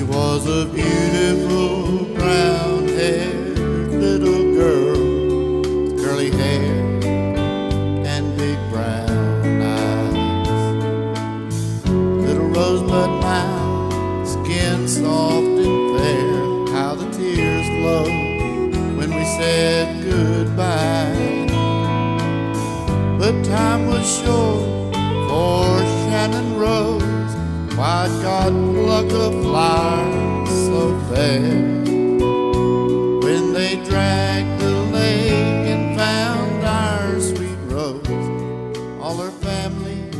a beautiful brown haired little girl curly hair and big brown eyes. Little rosebud mouth, skin soft and fair. How the tears flowed when we said goodbye. But time was short Why God pluck a flower so fair? When they dragged the lake and found our sweet rose, all her family